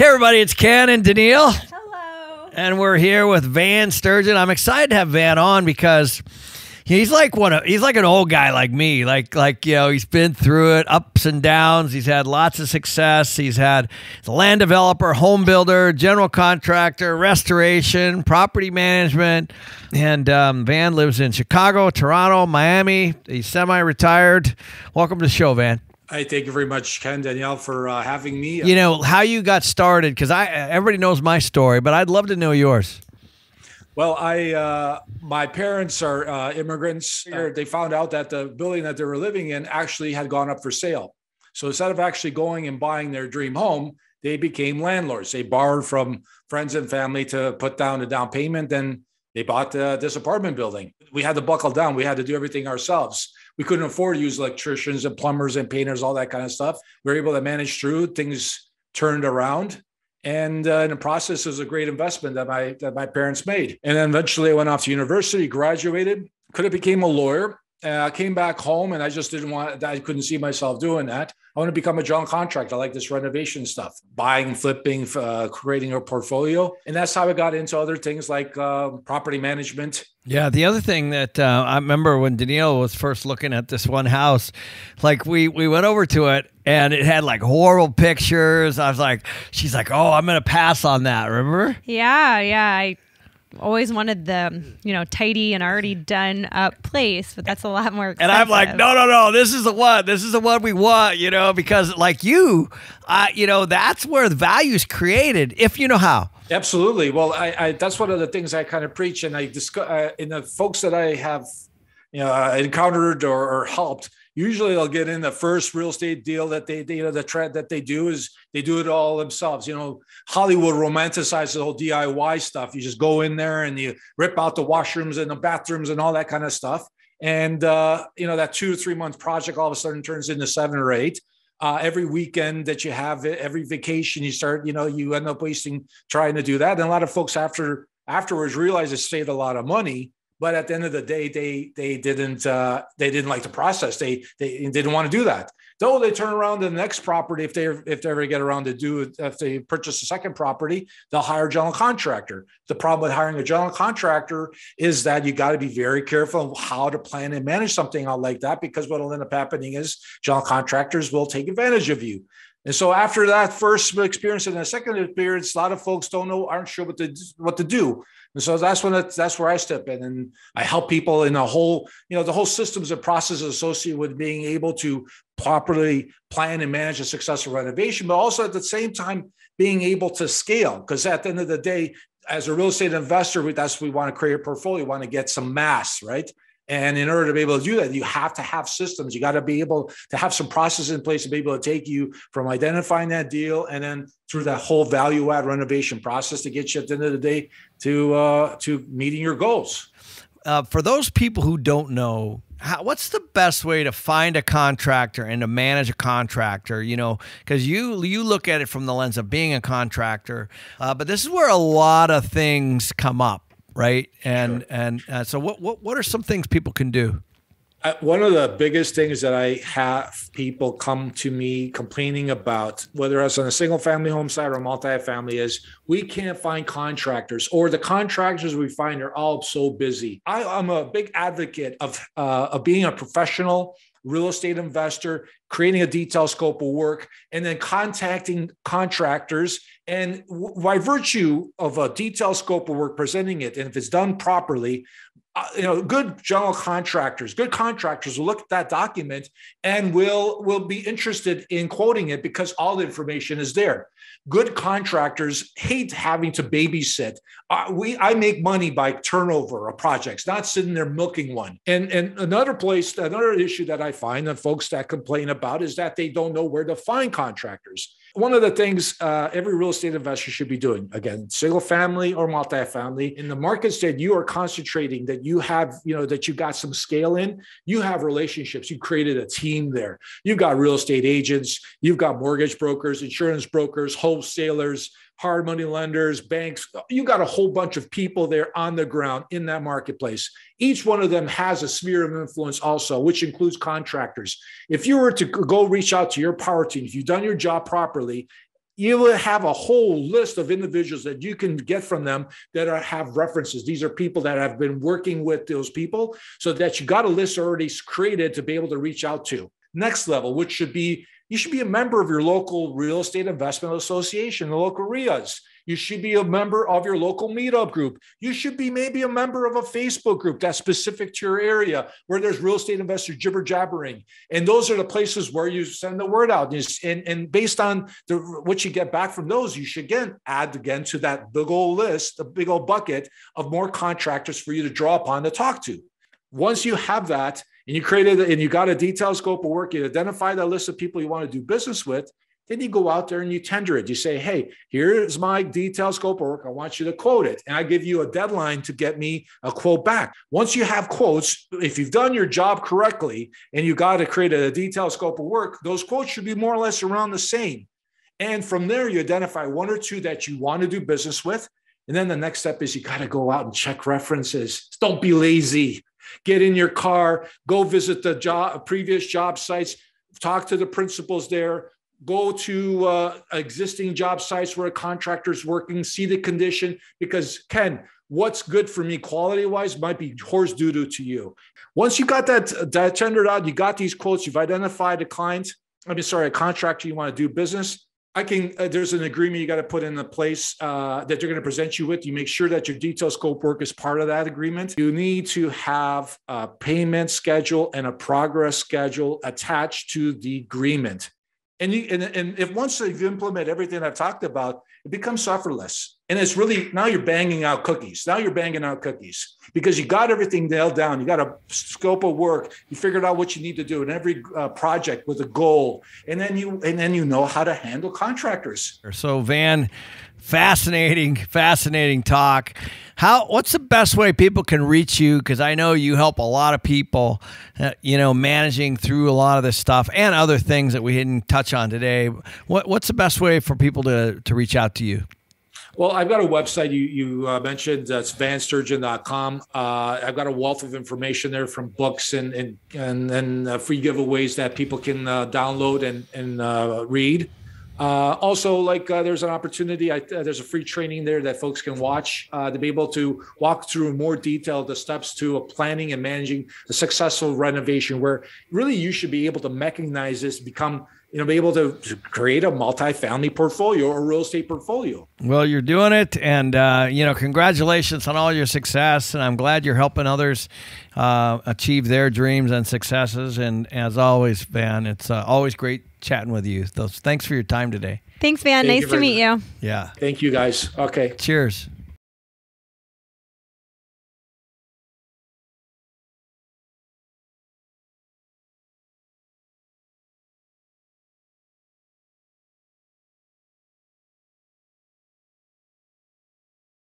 Hey, everybody, it's Ken and Danielle. Hello. And we're here with Van Sturgeon. I'm excited to have Van on because he's like one of he's like an old guy like me. Like like you know, he's been through it, ups and downs. He's had lots of success. He's had a land developer, home builder, general contractor, restoration, property management. And um, Van lives in Chicago, Toronto, Miami. He's semi-retired. Welcome to the show, Van. Hey, thank you very much, Ken Danielle, for uh, having me. You know how you got started because I everybody knows my story, but I'd love to know yours. Well, I uh, my parents are uh, immigrants. They found out that the building that they were living in actually had gone up for sale. So instead of actually going and buying their dream home, they became landlords. They borrowed from friends and family to put down the down payment, and they bought uh, this apartment building. We had to buckle down. We had to do everything ourselves we couldn't afford to use electricians and plumbers and painters, all that kind of stuff. We were able to manage through. Things turned around, and uh, in the process, it was a great investment that my that my parents made. And then eventually, I went off to university, graduated, could have became a lawyer. Uh, I came back home, and I just didn't want. I couldn't see myself doing that. I want to become a general contractor. I like this renovation stuff, buying, flipping, uh, creating a portfolio, and that's how I got into other things like uh, property management. Yeah, the other thing that uh, I remember when Danielle was first looking at this one house, like we we went over to it and it had like horrible pictures. I was like, she's like, oh, I'm gonna pass on that. Remember? Yeah, yeah. I always wanted the you know tidy and already done up place, but that's a lot more. Expensive. And I'm like, no, no, no. This is the one. This is the one we want. You know, because like you, uh, you know, that's where the value is created if you know how. Absolutely. Well, I, I that's one of the things I kind of preach, and I discuss uh, in the folks that I have, you know, uh, encountered or, or helped usually they'll get in the first real estate deal that they, they you know the trend that they do is they do it all themselves. You know hollywood romanticizes the whole diy stuff. You just go in there and you rip out the washrooms and the bathrooms and all that kind of stuff. And uh, you know that two or three month project all of a sudden turns into seven or eight. Uh, every weekend that you have every vacation you start you know you end up wasting trying to do that. And a lot of folks after afterwards realize it saved a lot of money but at the end of the day they they didn't uh, they didn't like the process. They they didn't want to do that. Though they turn around to the next property if they if they ever get around to do it if they purchase a second property they'll hire a general contractor. The problem with hiring a general contractor is that you got to be very careful how to plan and manage something out like that because what will end up happening is general contractors will take advantage of you and so after that first experience and the second experience, a lot of folks don't know, aren't sure what to what to do. And so that's when it, that's where I step in and I help people in the whole, you know, the whole systems and processes associated with being able to properly plan and manage a successful renovation, but also at the same time being able to scale. Because at the end of the day, as a real estate investor, that's we want to create a portfolio, want to get some mass, right? And in order to be able to do that, you have to have systems. You got to be able to have some processes in place to be able to take you from identifying that deal and then through that whole value add renovation process to get you at the end of the day to uh, to meeting your goals. Uh, for those people who don't know, how, what's the best way to find a contractor and to manage a contractor? You know, because you you look at it from the lens of being a contractor, uh, but this is where a lot of things come up right? And sure. and uh, so what what what are some things people can do? Uh, one of the biggest things that I have people come to me complaining about, whether it's on a single family home site or a multi-family, is we can't find contractors, or the contractors we find are all so busy. I, am a big advocate of uh, of being a professional real estate investor, creating a detailed scope of work, and then contacting contractors. And by virtue of a detailed scope of work, presenting it, and if it's done properly, uh, you know, good general contractors, good contractors will look at that document and will will be interested in quoting it because all the information is there. Good contractors hate having to babysit. Uh, we I make money by turnover of projects, not sitting there milking one. And and another place, another issue that I find that folks that complain about is that they don't know where to find contractors. One of the things uh, every real estate investor should be doing, again, single family or multifamily, in the markets that you are concentrating, that you have, you know, that you got some scale in, you have relationships. You created a team there. You've got real estate agents, you've got mortgage brokers, insurance brokers, wholesalers, hard money lenders, banks. You got a whole bunch of people there on the ground in that marketplace. Each one of them has a sphere of influence also, which includes contractors. If you were to go reach out to your power team, if you've done your job properly, you will have a whole list of individuals that you can get from them that are, have references. These are people that have been working with those people so that you got a list already created to be able to reach out to. Next level, which should be you should be a member of your local real estate investment association, the local RIAs. You should be a member of your local meetup group. You should be maybe a member of a Facebook group that's specific to your area where there's real estate investors jibber jabbering. And those are the places where you send the word out. And, and based on the, what you get back from those, you should again add again to that big old list, the big old bucket of more contractors for you to draw upon to talk to. Once you have that, and you created and you got a detailed scope of work, you identify that list of people you want to do business with, then you go out there and you tender it. You say, hey, here's my detailed scope of work. I want you to quote it. And I give you a deadline to get me a quote back. Once you have quotes, if you've done your job correctly and you got to create a detailed scope of work, those quotes should be more or less around the same. And from there, you identify one or two that you want to do business with. And then the next step is you got to go out and check references. Don't be lazy. Get in your car, go visit the job, previous job sites, talk to the principals there, go to uh, existing job sites where a contractor's working, see the condition. Because Ken, what's good for me quality wise might be horse doo doo to you. Once you got that that tendered out, you got these quotes, you've identified a client. I mean, sorry, a contractor you want to do business. I can. Uh, there's an agreement you got to put in the place uh, that they're going to present you with. You make sure that your detailed scope work is part of that agreement. You need to have a payment schedule and a progress schedule attached to the agreement. And you and, and if once you implement everything I've talked about, it becomes sufferless. And it's really now you're banging out cookies. Now you're banging out cookies because you got everything nailed down. You got a scope of work. You figured out what you need to do in every uh, project with a goal, and then you and then you know how to handle contractors. So Van, fascinating, fascinating talk. How? What's the best way people can reach you? Because I know you help a lot of people, uh, you know, managing through a lot of this stuff and other things that we didn't touch on today. What, what's the best way for people to to reach out to you? Well, I've got a website you you uh, mentioned. That's vansturgeon.com. Uh, I've got a wealth of information there from books and and and, and uh, free giveaways that people can uh, download and and uh, read. Uh, also, like uh, there's an opportunity. I, uh, there's a free training there that folks can watch uh, to be able to walk through in more detail the steps to planning and managing a successful renovation. Where really you should be able to mechanize this, become you know, be able to, to create a multi-family portfolio or real estate portfolio. Well, you're doing it, and uh, you know, congratulations on all your success, and I'm glad you're helping others uh, achieve their dreams and successes. And as always, Van, it's always great chatting with you. So thanks for your time today. Thanks, Van. Thank nice to meet you. Yeah. Thank you, guys. Okay. Cheers.